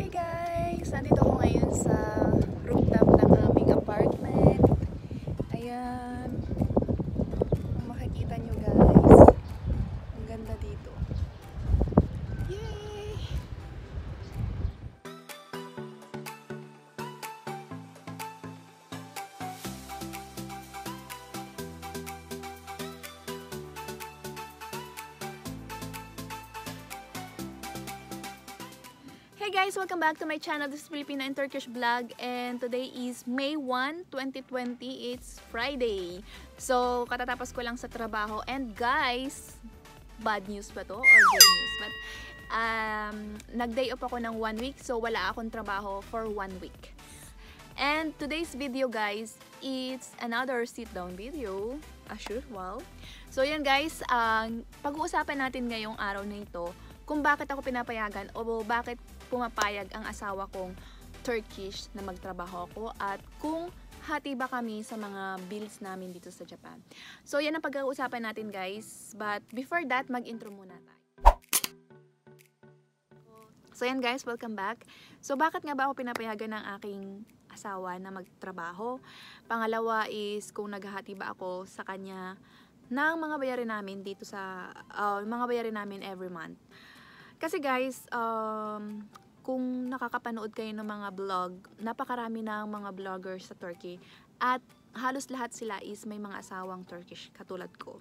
Hey guys! Nandito ko ngayon sa rooftop ng aming apartment. Ayan. Kung makikita nyo guys. Ang ganda dito. Yay! Hey guys! Welcome back to my channel. This is Filipina and Turkish Vlog and today is May 1, 2020. It's Friday. So, katatapos ko lang sa trabaho and guys, bad news ba to or good news? But, um, nag-day off ako ng one week so wala akong trabaho for one week. And today's video guys, it's another sit-down video as usual. So yan guys, ang pag-uusapan natin ngayong araw na ito kung bakit ako pinapayagan o bakit pumapayag ang asawa kong Turkish na magtrabaho ako at kung hati ba kami sa mga bills namin dito sa Japan. So yan ang pag-uusapan natin guys. But before that, mag-intro muna tayo. So yan guys, welcome back. So bakit nga ba ako pinapayagan ng aking asawa na magtrabaho? Pangalawa is kung naghahati ba ako sa kanya ng mga bayarin namin dito sa uh, mga bayarin namin every month. Kasi guys, um, kung nakakapanood kayo ng mga vlog, napakarami ng mga vloggers sa Turkey at halos lahat sila is may mga asawang Turkish katulad ko.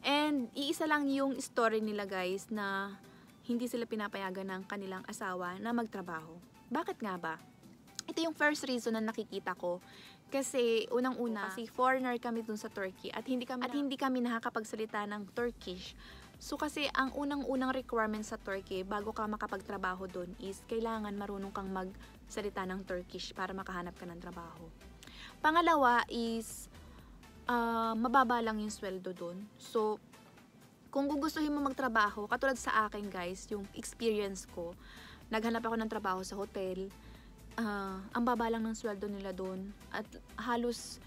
And iisa lang yung story nila guys na hindi sila pinapayagan ng kanilang asawa na magtrabaho. Bakit nga ba? Ito yung first reason na nakikita ko kasi unang-una kasi foreigner kami dun sa Turkey at hindi kami at hindi kami nakakapagsalita ng Turkish. So kasi ang unang-unang requirement sa Turkey bago ka makapagtrabaho dun is kailangan marunong kang magsalita ng Turkish para makahanap ka ng trabaho. Pangalawa is uh, mababa lang yung sweldo dun. So kung gugustuhin mo magtrabaho, katulad sa akin guys, yung experience ko, naghanap ako ng trabaho sa hotel, uh, ang baba lang ng sweldo nila doon at halos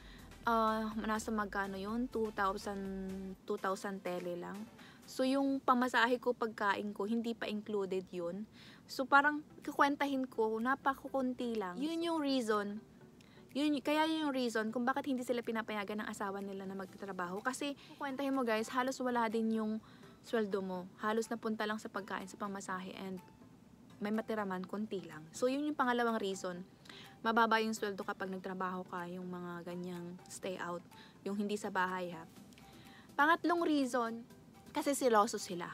uh, nasa magkano yun 2,000 2,000 tele lang so yung pamasahe ko pagkain ko hindi pa included yun so parang kukwentahin ko napakukunti lang yun yung reason yun, kaya yun yung reason kung bakit hindi sila pinapayagan ng asawa nila na magtatrabaho. Kasi, kwentahin mo guys, halos wala din yung sweldo mo. Halos napunta lang sa pagkain, sa pamasahe, and may matira man, konti lang. So, yun yung pangalawang reason. Mababa yung sweldo kapag nagtrabaho ka, yung mga ganyang stay out, yung hindi sa bahay ha. Pangatlong reason, kasi siloso sila.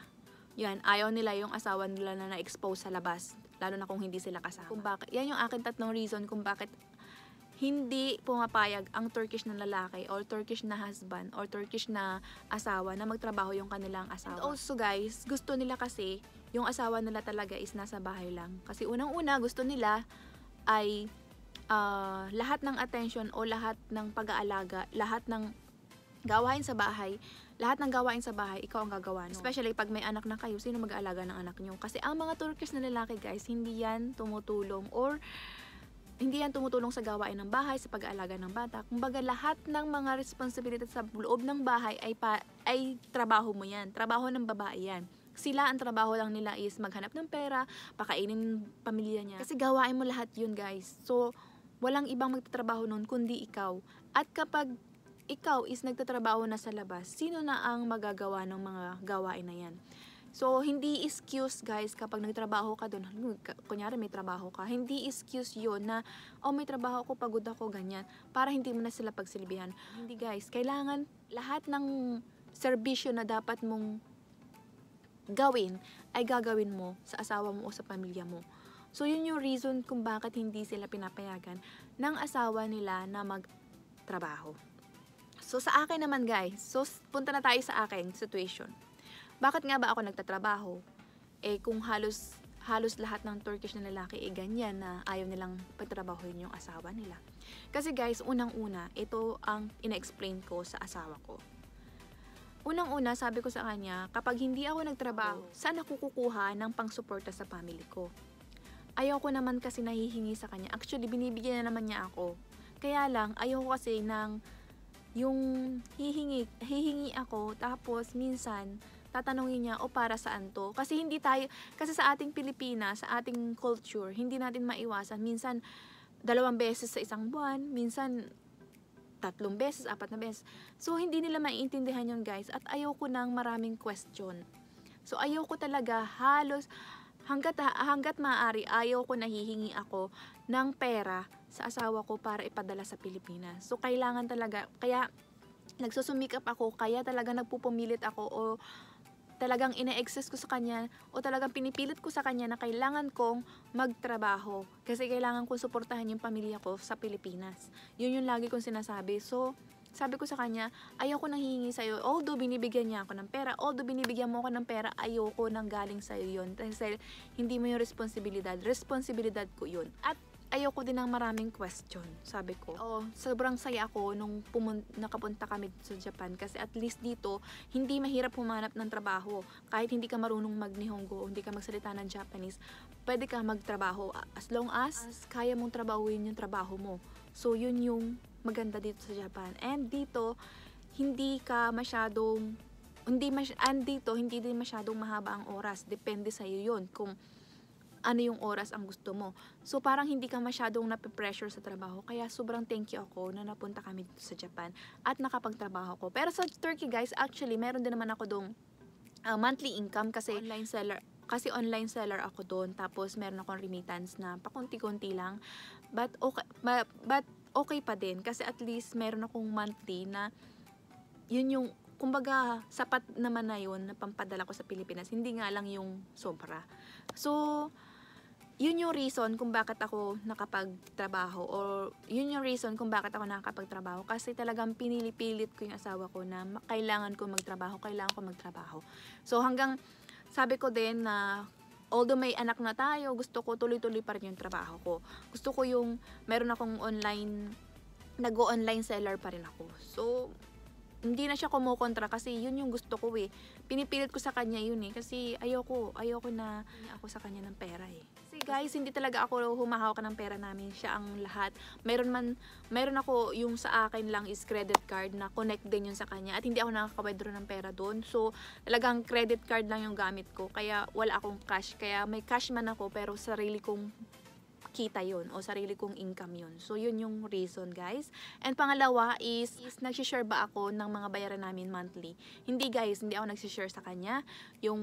Yan, ayaw nila yung asawa nila na na-expose sa labas, lalo na kung hindi sila kasama. Kung bakit, yan yung akin tatlong reason kung bakit hindi pumapayag ang Turkish na lalaki or Turkish na husband or Turkish na asawa na magtrabaho yung kanilang asawa. And also guys, gusto nila kasi yung asawa nila talaga is nasa bahay lang. Kasi unang-una gusto nila ay uh, lahat ng attention o lahat ng pag-aalaga, lahat ng gawain sa bahay, lahat ng gawain sa bahay, ikaw ang gagawa. No? Especially pag may anak na kayo, sino mag-aalaga ng anak nyo? Kasi ang mga Turkish na lalaki guys, hindi yan tumutulong or hindi yan tumutulong sa gawain ng bahay, sa pag-aalaga ng bata. Kumbaga, lahat ng mga responsibilidad sa loob ng bahay ay, pa, ay trabaho mo yan. Trabaho ng babae yan. Sila, ang trabaho lang nila is maghanap ng pera, pakainin pamilya niya. Kasi gawain mo lahat yun, guys. So, walang ibang magtatrabaho nun kundi ikaw. At kapag ikaw is nagtatrabaho na sa labas, sino na ang magagawa ng mga gawain na yan? So, hindi excuse guys kapag nagtrabaho ka doon, kunyari may trabaho ka, hindi excuse yon na, oh may trabaho ako, pagod ako, ganyan, para hindi mo na sila pagsilbihan. Hindi guys, kailangan lahat ng serbisyo na dapat mong gawin, ay gagawin mo sa asawa mo o sa pamilya mo. So, yun yung reason kung bakit hindi sila pinapayagan ng asawa nila na magtrabaho. So, sa akin naman guys, so punta na tayo sa akin situation. Bakit nga ba ako nagtatrabaho? Eh kung halos halos lahat ng Turkish na lalaki eh ganyan na ayaw nilang pagtrabahoin yung asawa nila. Kasi guys, unang-una, ito ang ina-explain ko sa asawa ko. Unang-una, sabi ko sa kanya, kapag hindi ako nagtrabaho, saan ako kukuha ng pangsuporta sa family ko? Ayaw ko naman kasi nahihingi sa kanya. Actually, binibigyan na naman niya ako. Kaya lang, ayaw ko kasi ng yung hihingi, hihingi ako, tapos minsan, tatanungin niya, o para saan to? Kasi hindi tayo, kasi sa ating Pilipinas, sa ating culture, hindi natin maiwasan. Minsan, dalawang beses sa isang buwan, minsan tatlong beses, apat na beses. So, hindi nila maiintindihan yon guys. At ayoko ng maraming question. So, ayoko talaga halos, hanggat, hanggat maaari, ayoko nahihingi ako ng pera sa asawa ko para ipadala sa Pilipinas. So, kailangan talaga, kaya nagsusumikap ako, kaya talaga nagpupumilit ako o talagang ina-excess ko sa kanya o talagang pinipilit ko sa kanya na kailangan kong magtrabaho kasi kailangan kong suportahan yung pamilya ko sa Pilipinas. Yun yung lagi kong sinasabi. So, sabi ko sa kanya, ayoko nang hihingi sa'yo. Although binibigyan niya ako ng pera, although binibigyan mo ako ng pera, ayoko nang galing sa'yo yun. Kasi hindi mo yung responsibilidad. Responsibilidad ko yun. At ayoko din ng maraming question, sabi ko. Oh, sobrang saya ako nung nakapunta kami sa Japan kasi at least dito, hindi mahirap humanap ng trabaho. Kahit hindi ka marunong mag-Nihongo, hindi ka magsalita ng Japanese, pwede ka magtrabaho as long as, as kaya mong trabahuin yung trabaho mo. So, yun yung maganda dito sa Japan. And dito, hindi ka masyadong hindi mas and dito hindi din masyadong mahaba ang oras depende sa iyo yon kung ano yung oras ang gusto mo. So parang hindi ka masyadong nape-pressure sa trabaho. Kaya sobrang thank you ako na napunta kami dito sa Japan at nakapagtrabaho ko. Pero sa Turkey guys, actually meron din naman ako dong uh, monthly income kasi online seller kasi online seller ako doon tapos meron akong remittance na pakunti-kunti lang but okay but okay pa din kasi at least meron akong monthly na yun yung kumbaga sapat naman na yun na pampadala ko sa Pilipinas hindi nga lang yung sobra so yun yung reason kung bakit ako nakapagtrabaho or yun yung reason kung bakit ako nakakapagtrabaho kasi talagang pinilipilit ko yung asawa ko na kailangan ko magtrabaho, kailangan ko magtrabaho. So hanggang sabi ko din na although may anak na tayo, gusto ko tuloy-tuloy pa rin yung trabaho ko. Gusto ko yung meron akong online nag-online seller pa rin ako. So hindi na siya kumukontra kasi yun yung gusto ko eh. Pinipilit ko sa kanya yun eh kasi ayoko, ayoko na ako sa kanya ng pera eh. Kasi guys, hindi talaga ako humahawak ng pera namin. Siya ang lahat. Meron man, meron ako yung sa akin lang is credit card na connect din yun sa kanya at hindi ako nakaka-withdraw ng pera doon. So, talagang credit card lang yung gamit ko. Kaya wala akong cash. Kaya may cash man ako pero sarili kong kita yun o sarili kong income yun. So, yun yung reason, guys. And pangalawa is, is nagsishare ba ako ng mga bayaran namin monthly? Hindi, guys. Hindi ako nagsishare sa kanya. Yung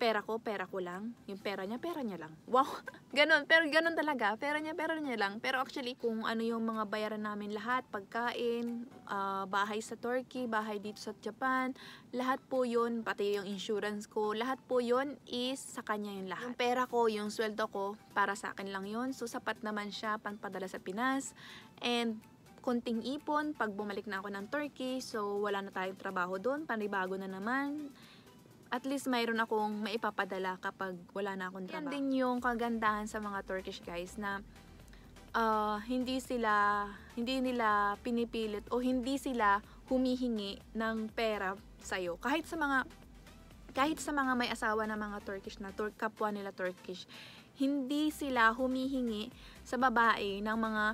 pera ko, pera ko lang. Yung pera niya, pera niya lang. Wow! ganon. Pero ganon talaga. Pera niya, pera niya lang. Pero actually, kung ano yung mga bayaran namin lahat, pagkain, uh, bahay sa Turkey, bahay dito sa Japan, lahat po yun, pati yung insurance ko, lahat po yun is sa kanya yung lahat. Yung pera ko, yung sweldo ko, para sa akin lang yun. So, sapat naman siya panpadala sa Pinas. And, konting ipon, pag bumalik na ako ng Turkey, so wala na tayong trabaho doon, panibago na naman. At least mayroon akong maipapadala kapag wala na akong trabaho. Yan din yung kagandahan sa mga Turkish guys na uh, hindi sila, hindi nila pinipilit o hindi sila humihingi ng pera sa'yo. Kahit sa mga kahit sa mga may asawa na mga Turkish na Turk kapwa nila Turkish, hindi sila humihingi sa babae ng mga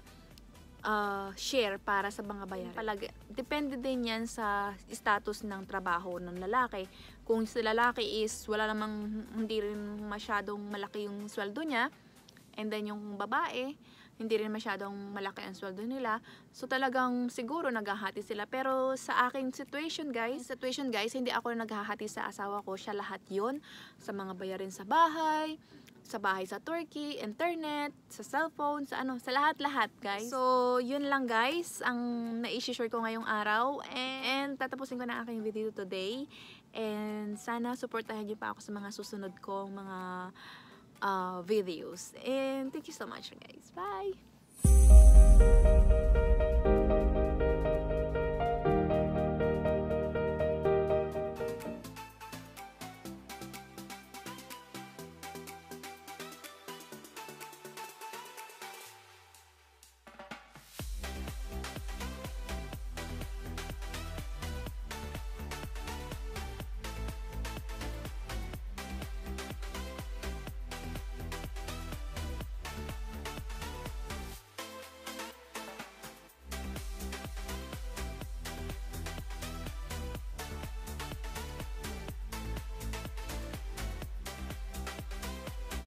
uh, share para sa mga bayaran. Palag depende din yan sa status ng trabaho ng lalaki. Kung si lalaki is wala namang hindi rin masyadong malaki yung sweldo niya, and then yung babae, hindi rin masyadong malaki ang sweldo nila. So talagang siguro naghahati sila. Pero sa aking situation guys, situation guys, hindi ako naghahati sa asawa ko. Siya lahat yon Sa mga bayarin sa bahay, sa bahay sa Turkey, internet, sa cellphone, sa ano, sa lahat-lahat guys. So, yun lang guys, ang na-share ko ngayong araw. And, and tatapusin ko na aking video today. And sana supportahan niyo pa ako sa mga susunod kong mga uh, videos. And thank you so much guys. Bye!